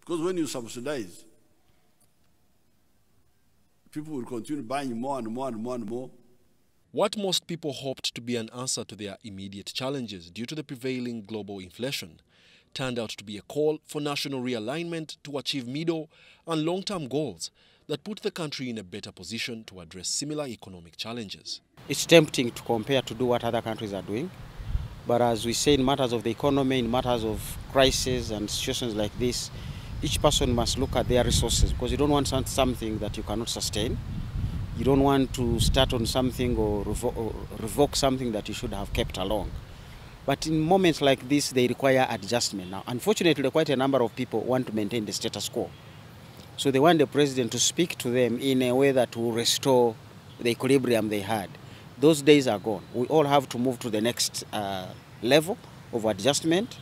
Because when you subsidize, people will continue buying more and more and more and more. What most people hoped to be an answer to their immediate challenges due to the prevailing global inflation turned out to be a call for national realignment to achieve middle and long-term goals that put the country in a better position to address similar economic challenges. It's tempting to compare to do what other countries are doing. But as we say in matters of the economy, in matters of crisis and situations like this, each person must look at their resources because you don't want something that you cannot sustain. You don't want to start on something or, revo or revoke something that you should have kept along. But in moments like this, they require adjustment. Now, unfortunately, quite a number of people want to maintain the status quo. So they want the president to speak to them in a way that will restore the equilibrium they had. Those days are gone. We all have to move to the next uh, level of adjustment.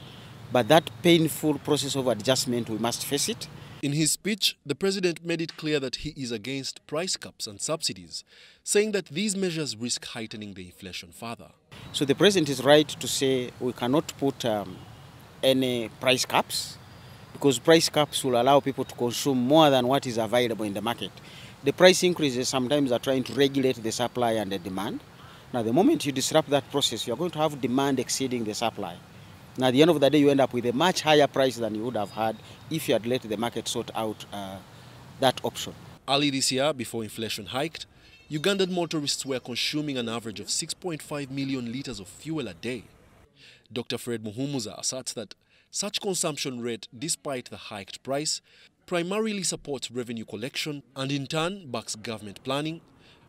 But that painful process of adjustment, we must face it. In his speech, the president made it clear that he is against price caps and subsidies, saying that these measures risk heightening the inflation further. So the president is right to say we cannot put um, any price caps because price caps will allow people to consume more than what is available in the market. The price increases sometimes are trying to regulate the supply and the demand. Now, the moment you disrupt that process, you're going to have demand exceeding the supply. Now, at the end of the day, you end up with a much higher price than you would have had if you had let the market sort out uh, that option. Early this year, before inflation hiked, Ugandan motorists were consuming an average of 6.5 million litres of fuel a day. Dr. Fred Muhumuza asserts that such consumption rate, despite the hiked price, primarily supports revenue collection and in turn backs government planning,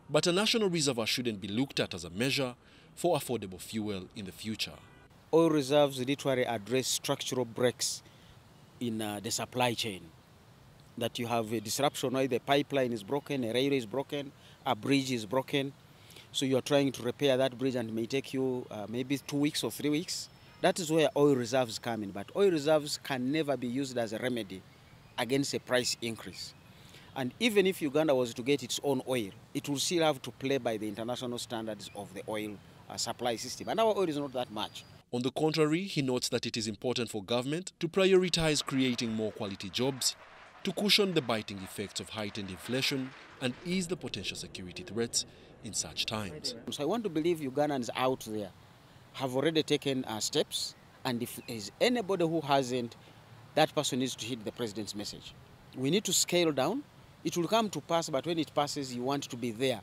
but a national reservoir shouldn't be looked at as a measure for affordable fuel in the future. Oil reserves literally address structural breaks in uh, the supply chain. That you have a disruption, either the pipeline is broken, a railway is broken, a bridge is broken. So you are trying to repair that bridge and it may take you uh, maybe two weeks or three weeks. That is where oil reserves come in. But oil reserves can never be used as a remedy against a price increase. And even if Uganda was to get its own oil, it will still have to play by the international standards of the oil uh, supply system. And our oil is not that much. On the contrary, he notes that it is important for government to prioritize creating more quality jobs to cushion the biting effects of heightened inflation and ease the potential security threats in such times. So I want to believe Ugandans out there have already taken uh, steps and if there is anybody who hasn't, that person needs to hit the president's message. We need to scale down. It will come to pass, but when it passes, you want to be there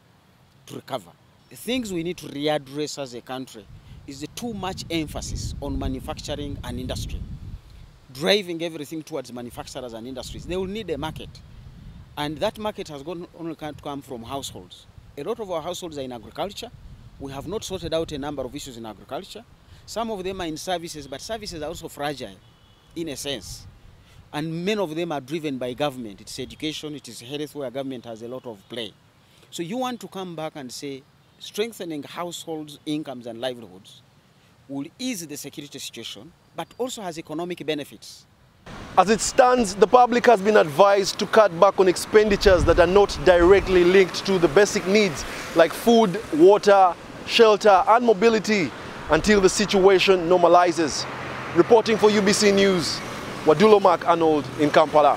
to recover. The things we need to readdress as a country is the too much emphasis on manufacturing and industry. Driving everything towards manufacturers and industries. They will need a market. And that market has gone, only come from households. A lot of our households are in agriculture. We have not sorted out a number of issues in agriculture. Some of them are in services, but services are also fragile, in a sense. And many of them are driven by government. It's education, it is health, where government has a lot of play. So you want to come back and say, strengthening households' incomes and livelihoods will ease the security situation, but also has economic benefits. As it stands, the public has been advised to cut back on expenditures that are not directly linked to the basic needs like food, water, shelter and mobility until the situation normalizes. Reporting for UBC News, Wadulo Mark Arnold in Kampala.